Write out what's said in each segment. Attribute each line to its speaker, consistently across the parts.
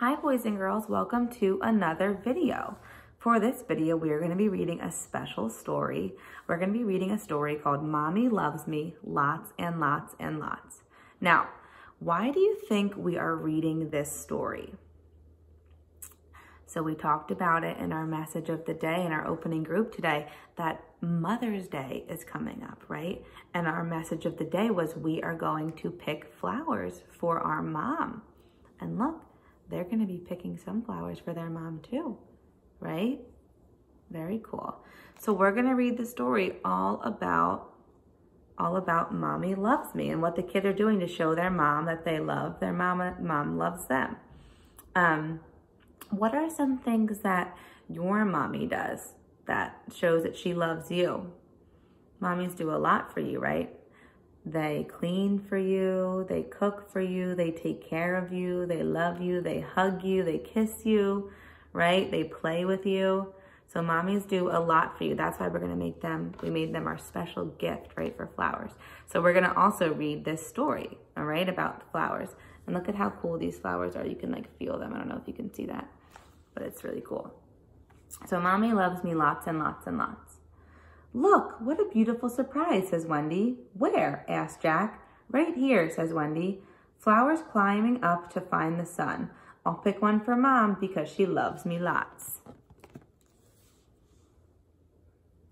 Speaker 1: Hi boys and girls, welcome to another video. For this video, we're gonna be reading a special story. We're gonna be reading a story called Mommy Loves Me, Lots and Lots and Lots. Now, why do you think we are reading this story? So we talked about it in our message of the day in our opening group today that Mother's Day is coming up, right? And our message of the day was we are going to pick flowers for our mom. And look, they're going to be picking some flowers for their mom too, right? Very cool. So we're going to read the story all about all about mommy loves me and what the kids are doing to show their mom that they love their mama mom loves them. Um, what are some things that your mommy does that shows that she loves you? Mommies do a lot for you, right? They clean for you, they cook for you, they take care of you, they love you, they hug you, they kiss you, right? They play with you. So mommies do a lot for you. That's why we're gonna make them, we made them our special gift, right, for flowers. So we're gonna also read this story, all right, about the flowers. And look at how cool these flowers are. You can like feel them. I don't know if you can see that but it's really cool. So mommy loves me lots and lots and lots. Look, what a beautiful surprise, says Wendy. Where? asked Jack. Right here, says Wendy. Flowers climbing up to find the sun. I'll pick one for mom because she loves me lots.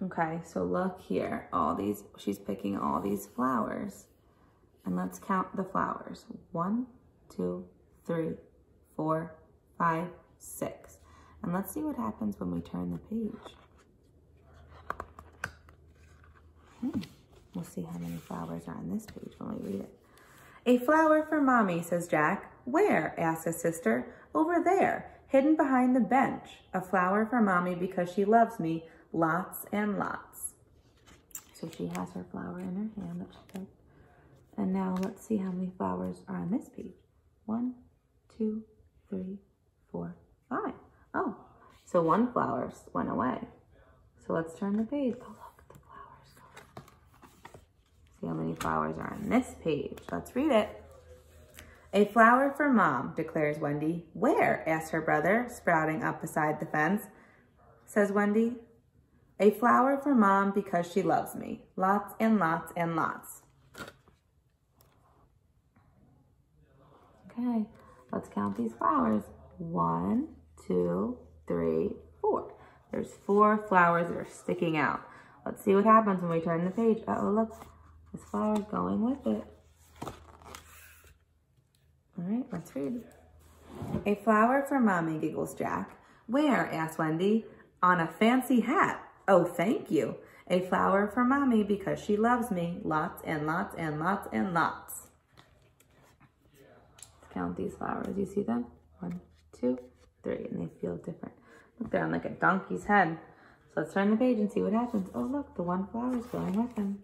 Speaker 1: Okay, so look here, all these, she's picking all these flowers. And let's count the flowers. One, two, three, four, five, six. And let's see what happens when we turn the page. Hmm. We'll see how many flowers are on this page when we read it. A flower for mommy, says Jack. Where? asks his sister. Over there, hidden behind the bench. A flower for mommy because she loves me. Lots and lots. So she has her flower in her hand that she picked. And now let's see how many flowers are on this page. One, two, three, four, five. Oh, so one flower went away. So let's turn the page. Oh, look, the flowers See how many flowers are on this page. Let's read it. A flower for mom, declares Wendy. Where? asks her brother, sprouting up beside the fence. Says Wendy. A flower for mom because she loves me. Lots and lots and lots. Okay, let's count these flowers. One, two, three, four. There's four flowers that are sticking out. Let's see what happens when we turn the page. Uh oh look, this flower's going with it. All right, let's read. A flower for mommy, giggles Jack. Where, asks Wendy. On a fancy hat. Oh, thank you. A flower for mommy because she loves me. Lots and lots and lots and lots. Let's count these flowers. You see them? One, two, three, and they feel different. Look, they're on like a donkey's head. So let's turn the page and see what happens. Oh, look, the one flower is going with him.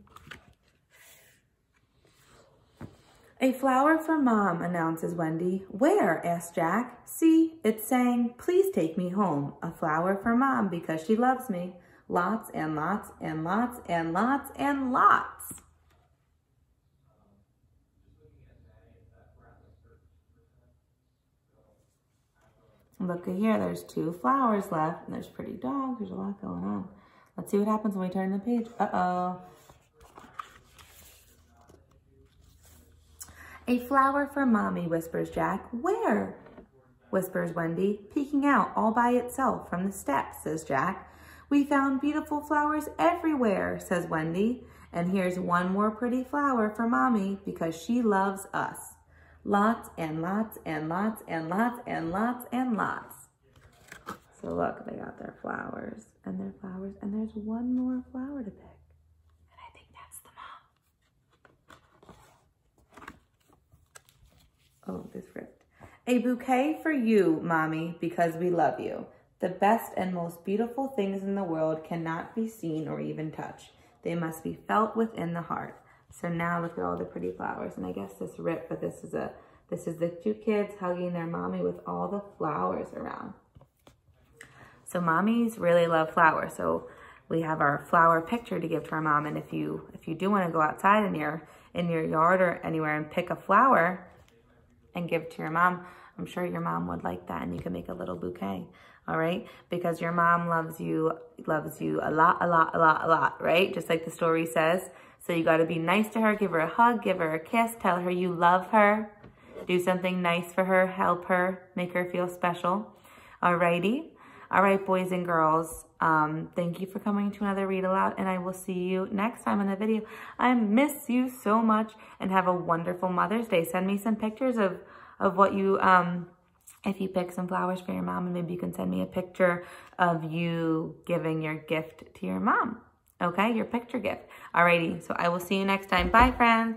Speaker 1: A flower for mom, announces Wendy. Where? asks Jack. See, it's saying, please take me home. A flower for mom because she loves me. Lots and lots and lots and lots and lots. Look at here, there's two flowers left, and there's pretty dogs. There's a lot going on. Let's see what happens when we turn the page. Uh-oh. A flower for mommy, whispers Jack. Where? whispers Wendy, peeking out all by itself from the steps, says Jack. We found beautiful flowers everywhere, says Wendy. And here's one more pretty flower for mommy because she loves us. Lots and lots and lots and lots and lots and lots. So look, they got their flowers and their flowers and there's one more flower to pick. And I think that's the mom. Oh, this ripped. A bouquet for you, mommy, because we love you. The best and most beautiful things in the world cannot be seen or even touched. They must be felt within the heart. So now look at all the pretty flowers. And I guess this ripped, but this is a this is the two kids hugging their mommy with all the flowers around. So mommies really love flowers. So we have our flower picture to give to our mom. And if you if you do want to go outside in your in your yard or anywhere and pick a flower, and give to your mom, I'm sure your mom would like that and you can make a little bouquet. All right. Because your mom loves you, loves you a lot, a lot, a lot, a lot, right? Just like the story says. So you got to be nice to her, give her a hug, give her a kiss, tell her you love her, do something nice for her, help her, make her feel special. All righty. All right, boys and girls. Um, thank you for coming to another read aloud, and I will see you next time in the video. I miss you so much, and have a wonderful Mother's Day. Send me some pictures of of what you um if you pick some flowers for your mom, and maybe you can send me a picture of you giving your gift to your mom. Okay, your picture gift. Alrighty, so I will see you next time. Bye, friends.